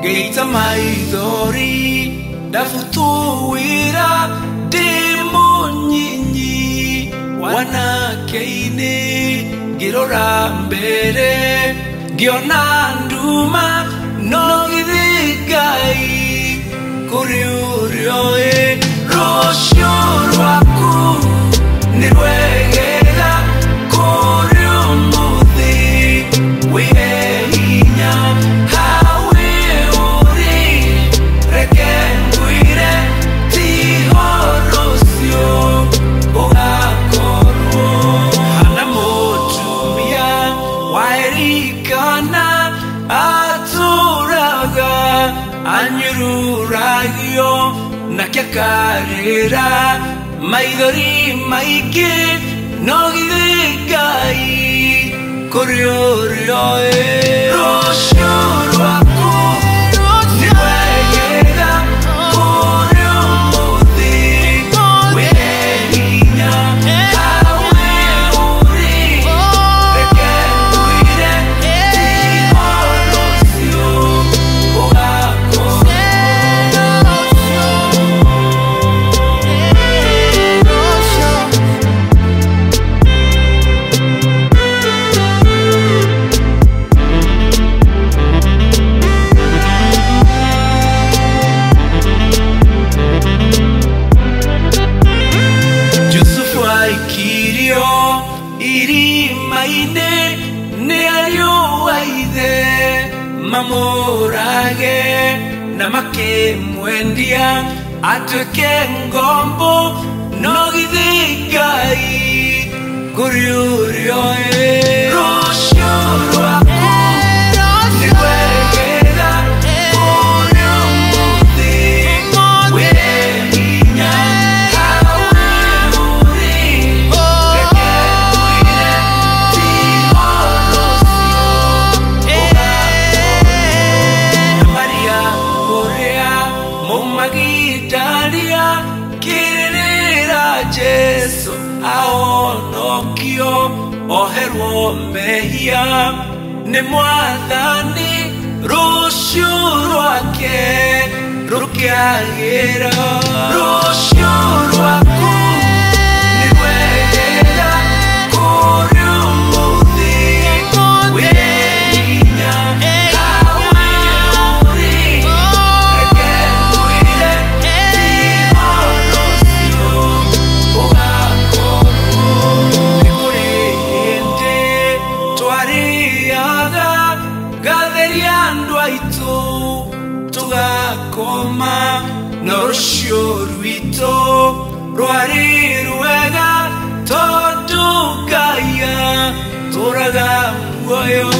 ngeita maithori ndabutuwira ndi munyinyi wanake-ini ngirora mbere ngiona nduma no waerikana atũraga anyururagio nake akarĩra maithori maingĩ no githĩ muthe mamurage na makimwendia atuĩke ngombo mũmagitaria kirira jesu ahonokio oherwo mehia. Nĩ mwathani rũciũ rwake rũkĩagĩra aitũ tũgakoma no rũciũ rwitũ rwarĩ rwega tondũ ngaia tũraga muoyo